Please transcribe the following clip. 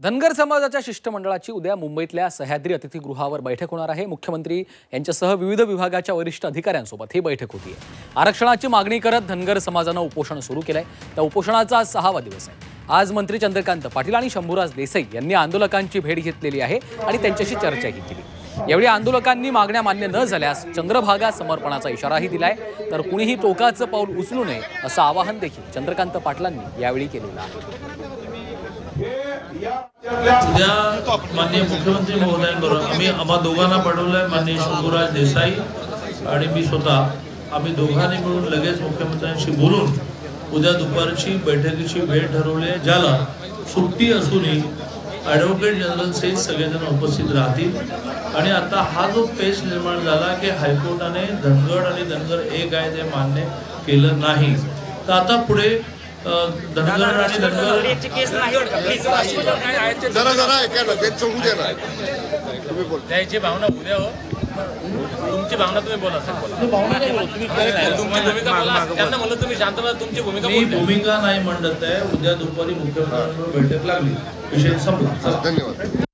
धनगर समाजाच्या शिष्टमंडळाची उद्या मुंबईतल्या सह्याद्री अतिथीगृहावर बैठक होणार आहे. मुख्यमंत्री यांच्यासह विविध विभागाच्या वरिष्ठ अधिकाऱ्यांसोबत ही बैठक होती आरक्षणाची मागणी करत धनगर समाजानं उपोषण सुरू केलंय. त्या उपोषणाचा आज सहावा दिवस आहे. आज मंत्री चंद्रकांत पाटील आणि शंभूराज देसाई यांनी आंदोलकांची भेट घेतलेली आहे आणि त्यांच्याशी चर्चाही केली. यावेळी आंदोलकांनी मागण्या मान्य न झाल्यास चंद्रभागा समर्पणाचा इशाराही दिलाय. तर कुणीही टोकाचं पाऊल उचलू नये असं आवाहन देखील चंद्रकांत पाटलांनी यावेळी केलेलं आहे. उद्या माननीय मुख्यमंत्री महोदयांबरोबर आम्ही आम्हा दोघांना पाठवलंय माननीय शंभूराज देसाई आणि मी स्वतः. आम्ही दोघांनी मिळून लगेच मुख्यमंत्र्यांशी बोलून उद्या दुपारची बैठकीची वेळ ठरवली आहे ज्याला सुट्टी असूनही ॲडव्होकेट जनरल सहित सगळेजण उपस्थित राहतील. आणि आता हा जो पेच निर्माण झाला की हायकोर्टाने धनगड आणि धनगर एक आहे ते मान्य केलं नाही. तर आता पुढे धनगर आणि धनगर केस नाही प्लीज जरा जरा ऐका ना ते सोडू दे ना तुम्ही बोल द्यायची भावना उद्या हो तुमची भावना तुम्ही बोला त्यांना म्हणलं तुम्ही शांत तुमची भूमिका मी भूमिका नाही म्हणत आहे उद्या दुपारी मुख्यमंत्र्यांबरोबर बैठक लागली विषय संपला. धन्यवाद